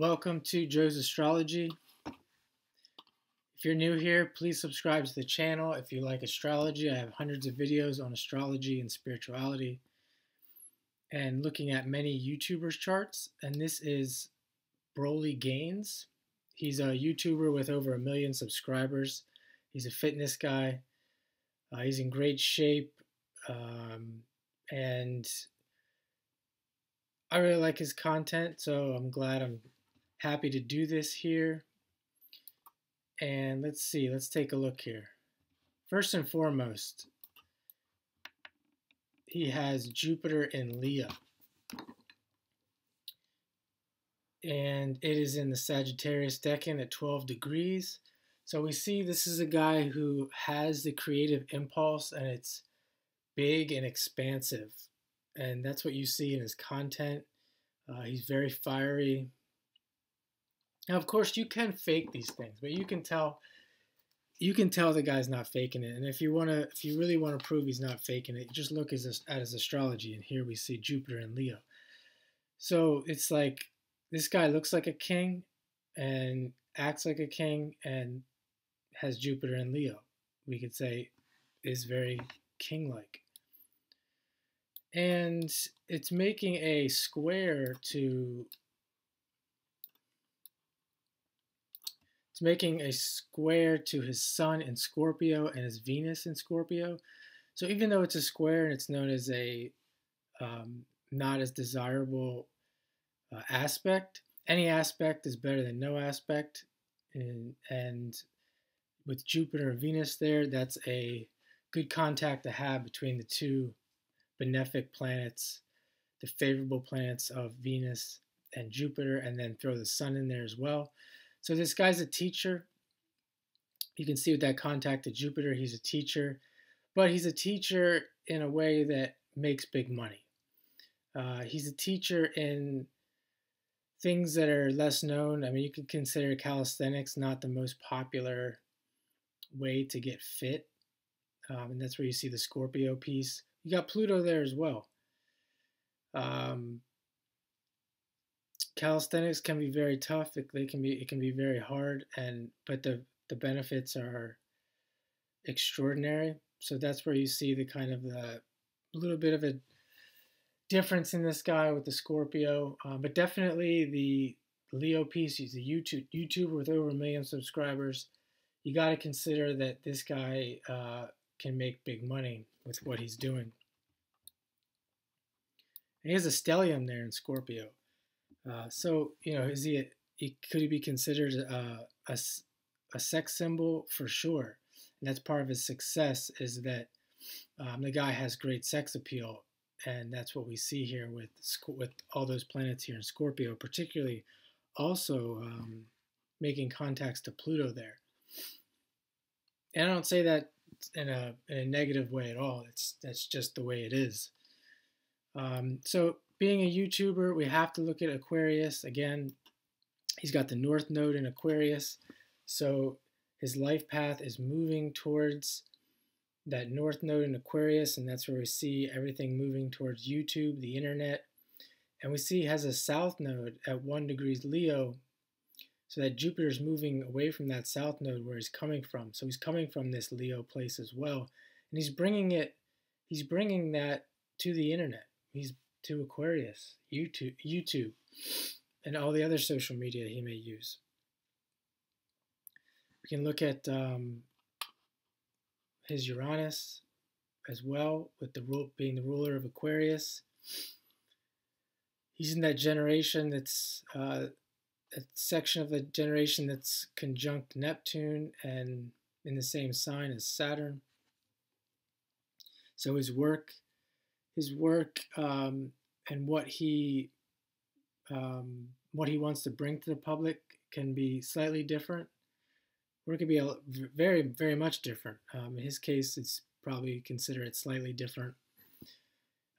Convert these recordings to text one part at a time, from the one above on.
Welcome to Joe's Astrology. If you're new here, please subscribe to the channel. If you like astrology, I have hundreds of videos on astrology and spirituality and looking at many YouTubers' charts. And this is Broly Gainz. He's a YouTuber with over a million subscribers. He's a fitness guy. Uh, he's in great shape. Um, and I really like his content, so I'm glad I'm happy to do this here. And let's see, let's take a look here. First and foremost, he has Jupiter in Leo. And it is in the Sagittarius decan at 12 degrees. So we see this is a guy who has the creative impulse and it's big and expansive. And that's what you see in his content. Uh, he's very fiery, now, of course, you can fake these things, but you can tell you can tell the guy's not faking it. And if you want to, if you really want to prove he's not faking it, just look his, at his astrology, and here we see Jupiter and Leo. So it's like this guy looks like a king and acts like a king and has Jupiter and Leo. We could say is very king-like. And it's making a square to It's making a square to his Sun in Scorpio and his Venus in Scorpio. So even though it's a square and it's known as a um, not as desirable uh, aspect, any aspect is better than no aspect. And, and with Jupiter and Venus there, that's a good contact to have between the two benefic planets, the favorable planets of Venus and Jupiter, and then throw the Sun in there as well. So this guy's a teacher. You can see with that contact to Jupiter, he's a teacher, but he's a teacher in a way that makes big money. Uh, he's a teacher in things that are less known. I mean, you could consider calisthenics not the most popular way to get fit. Um, and that's where you see the Scorpio piece. You got Pluto there as well. Um, calisthenics can be very tough. It, they can be it can be very hard, and but the the benefits are extraordinary. So that's where you see the kind of the little bit of a difference in this guy with the Scorpio, uh, but definitely the Leo piece. He's a YouTube YouTuber with over a million subscribers. You got to consider that this guy uh, can make big money with what he's doing. And he has a stellium there in Scorpio. Uh, so you know, is he, he could he be considered a, a, a sex symbol for sure? And that's part of his success is that um, the guy has great sex appeal, and that's what we see here with with all those planets here in Scorpio, particularly also um, making contacts to Pluto there. And I don't say that in a, in a negative way at all. It's that's just the way it is. Um, so being a YouTuber, we have to look at Aquarius. Again, he's got the North Node in Aquarius. So his life path is moving towards that North Node in Aquarius, and that's where we see everything moving towards YouTube, the internet. And we see he has a South Node at 1 degrees Leo, so that Jupiter's moving away from that South Node where he's coming from. So he's coming from this Leo place as well. And he's bringing it, he's bringing that to the internet. He's to Aquarius, YouTube, YouTube, and all the other social media he may use. We can look at um, his Uranus as well, with the rule being the ruler of Aquarius. He's in that generation that's uh, a section of the generation that's conjunct Neptune and in the same sign as Saturn. So his work his work um, and what he um, what he wants to bring to the public can be slightly different, or it could be a, very very much different. Um, in his case, it's probably consider it slightly different.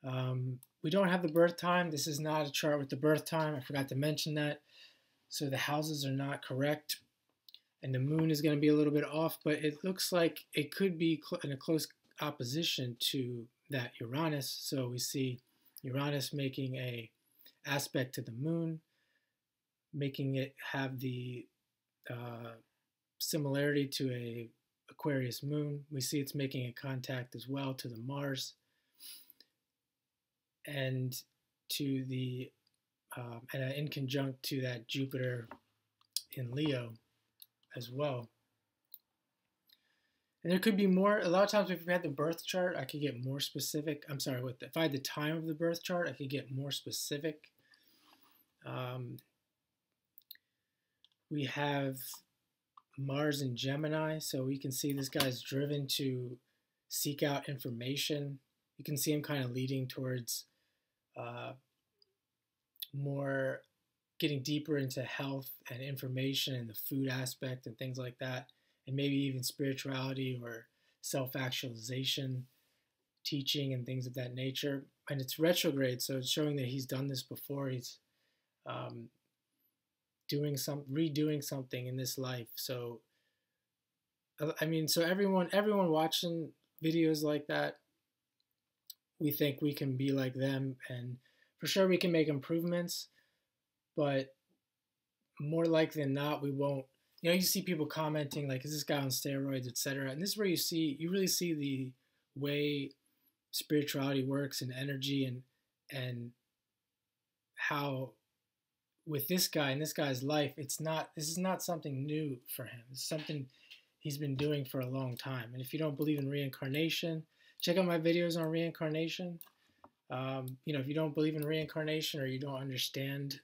Um, we don't have the birth time. This is not a chart with the birth time. I forgot to mention that. So the houses are not correct. And the moon is going to be a little bit off, but it looks like it could be in a close opposition to that Uranus. So we see Uranus making a aspect to the moon, making it have the uh, similarity to a Aquarius moon. We see it's making a contact as well to the Mars and to the um, and in conjunct to that Jupiter in Leo as well. And there could be more. A lot of times, if we had the birth chart, I could get more specific. I'm sorry, with the, if I had the time of the birth chart, I could get more specific. Um, we have Mars in Gemini, so we can see this guy's driven to seek out information. You can see him kind of leading towards uh, more getting deeper into health and information and the food aspect and things like that, and maybe even spirituality or self actualization, teaching, and things of that nature. And it's retrograde, so it's showing that he's done this before. He's um, doing some, redoing something in this life. So, uh, I mean, so everyone, everyone watching videos like that, we think we can be like them, and for sure we can make improvements but more likely than not, we won't. You know, you see people commenting like, "Is this guy on steroids?" etc. And this is where you see, you really see the way spirituality works and energy and and how with this guy and this guy's life, it's not. This is not something new for him. It's something he's been doing for a long time. And if you don't believe in reincarnation, check out my videos on reincarnation. Um, you know, if you don't believe in reincarnation or you don't understand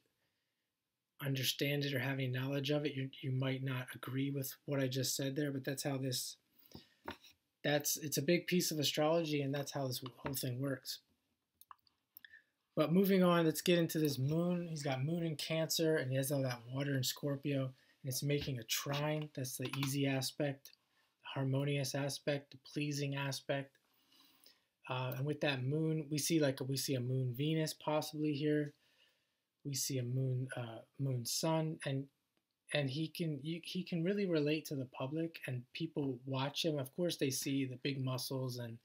understand it or have any knowledge of it, you, you might not agree with what I just said there, but that's how this, that's, it's a big piece of astrology and that's how this whole thing works. But moving on, let's get into this moon. He's got moon in Cancer and he has all that water in Scorpio and it's making a trine. That's the easy aspect, the harmonious aspect, the pleasing aspect. Uh, and with that moon, we see like we see a moon Venus possibly here we see a moon uh, moon sun and and he can you, he can really relate to the public and people watch him. Of course they see the big muscles and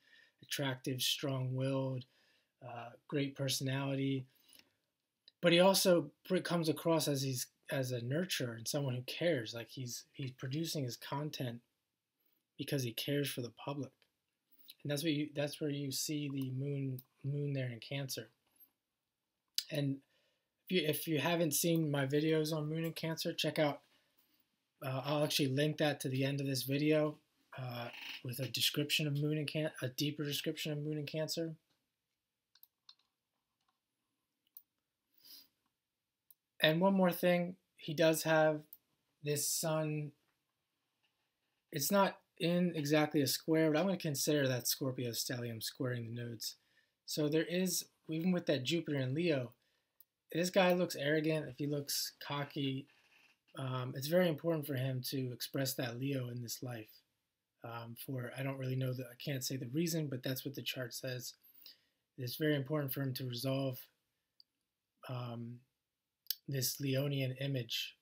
attractive strong-willed uh, great personality. But he also comes across as he's as a nurturer and someone who cares. Like he's he's producing his content because he cares for the public. And that's what you that's where you see the moon moon there in cancer. And you, if you haven't seen my videos on Moon and Cancer, check out, uh, I'll actually link that to the end of this video uh, with a description of Moon and Cancer, a deeper description of Moon and Cancer. And one more thing, he does have this sun. It's not in exactly a square, but I'm going to consider that Scorpio stellium squaring the nodes. So there is, even with that Jupiter and Leo, this guy looks arrogant, if he looks cocky, um, it's very important for him to express that Leo in this life. Um, for I don't really know that I can't say the reason, but that's what the chart says. It's very important for him to resolve um, this Leonian image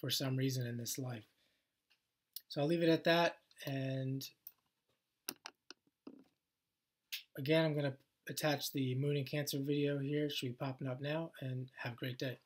for some reason in this life. So I'll leave it at that. And again, I'm going to attach the Moon and Cancer video here. Should be popping up now, and have a great day.